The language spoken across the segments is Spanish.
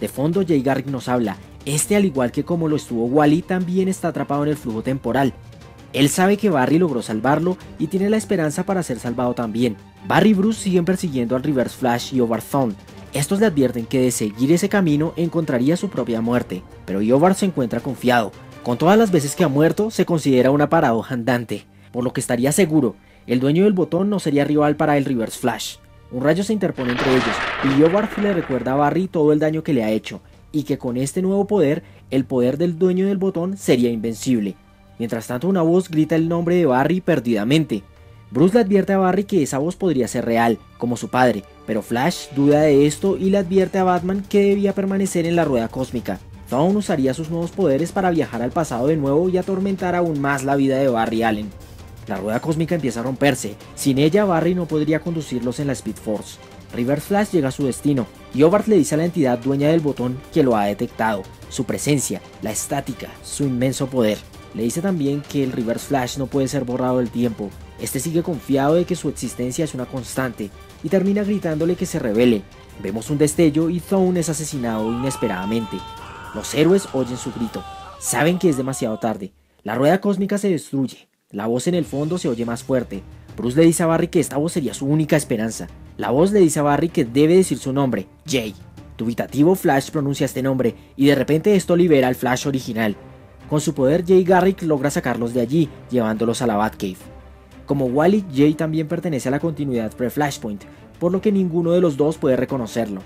De fondo Jay Garrick nos habla, este al igual que como lo estuvo Wally también está atrapado en el flujo temporal. Él sabe que Barry logró salvarlo y tiene la esperanza para ser salvado también. Barry y Bruce siguen persiguiendo al Reverse Flash y Overthorn. Estos le advierten que de seguir ese camino encontraría su propia muerte, pero Yovar se encuentra confiado. Con todas las veces que ha muerto, se considera una paradoja andante, por lo que estaría seguro, el dueño del botón no sería rival para el Reverse Flash. Un rayo se interpone entre ellos y Yobarth le recuerda a Barry todo el daño que le ha hecho, y que con este nuevo poder, el poder del dueño del botón sería invencible. Mientras tanto una voz grita el nombre de Barry perdidamente. Bruce le advierte a Barry que esa voz podría ser real, como su padre, pero Flash duda de esto y le advierte a Batman que debía permanecer en la rueda cósmica. Dawn usaría sus nuevos poderes para viajar al pasado de nuevo y atormentar aún más la vida de Barry Allen. La rueda cósmica empieza a romperse, sin ella Barry no podría conducirlos en la Speed Force. Reverse Flash llega a su destino, y Hobart le dice a la entidad dueña del botón que lo ha detectado, su presencia, la estática, su inmenso poder. Le dice también que el Reverse Flash no puede ser borrado del tiempo, este sigue confiado de que su existencia es una constante, y termina gritándole que se revele. Vemos un destello y Thawne es asesinado inesperadamente. Los héroes oyen su grito, saben que es demasiado tarde, la rueda cósmica se destruye, la voz en el fondo se oye más fuerte, Bruce le dice a Barry que esta voz sería su única esperanza. La voz le dice a Barry que debe decir su nombre, Jay. Dubitativo Flash pronuncia este nombre y de repente esto libera al Flash original. Con su poder Jay Garrick logra sacarlos de allí, llevándolos a la Batcave. Como Wally, Jay también pertenece a la continuidad pre-Flashpoint, por lo que ninguno de los dos puede reconocerlo.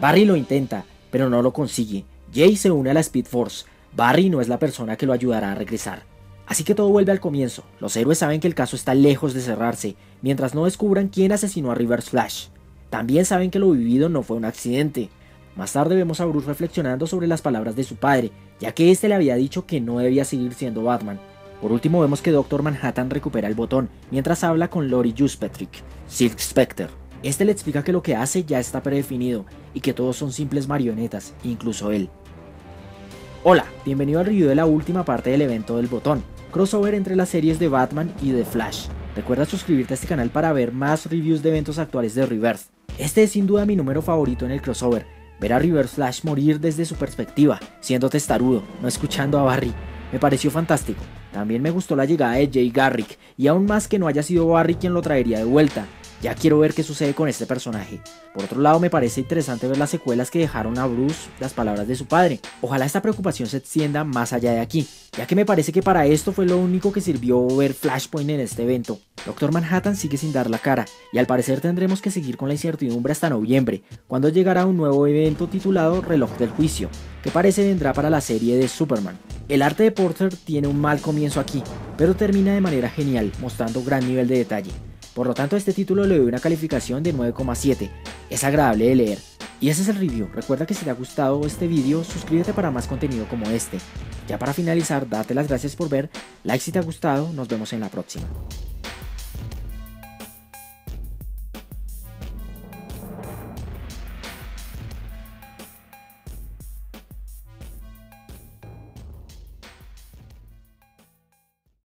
Barry lo intenta, pero no lo consigue. Jay se une a la Speed Force. Barry no es la persona que lo ayudará a regresar. Así que todo vuelve al comienzo. Los héroes saben que el caso está lejos de cerrarse, mientras no descubran quién asesinó a Reverse Flash. También saben que lo vivido no fue un accidente. Más tarde vemos a Bruce reflexionando sobre las palabras de su padre, ya que éste le había dicho que no debía seguir siendo Batman. Por último vemos que Doctor Manhattan recupera el botón, mientras habla con Lori Juspetrick, Silk Spectre. Este le explica que lo que hace ya está predefinido, y que todos son simples marionetas, incluso él. Hola, bienvenido al review de la última parte del evento del botón crossover entre las series de Batman y de Flash. Recuerda suscribirte a este canal para ver más reviews de eventos actuales de Reverse. Este es sin duda mi número favorito en el crossover, ver a Reverse Flash morir desde su perspectiva, siendo testarudo, no escuchando a Barry. Me pareció fantástico. También me gustó la llegada de Jay Garrick, y aún más que no haya sido Barry quien lo traería de vuelta, ya quiero ver qué sucede con este personaje. Por otro lado, me parece interesante ver las secuelas que dejaron a Bruce las palabras de su padre. Ojalá esta preocupación se extienda más allá de aquí, ya que me parece que para esto fue lo único que sirvió ver Flashpoint en este evento. Doctor Manhattan sigue sin dar la cara, y al parecer tendremos que seguir con la incertidumbre hasta noviembre, cuando llegará un nuevo evento titulado Reloj del Juicio, que parece vendrá para la serie de Superman. El arte de Porter tiene un mal comienzo aquí, pero termina de manera genial, mostrando gran nivel de detalle. Por lo tanto, a este título le doy una calificación de 9,7. Es agradable de leer. Y ese es el review. Recuerda que si te ha gustado este vídeo, suscríbete para más contenido como este. Ya para finalizar, date las gracias por ver, like si te ha gustado, nos vemos en la próxima.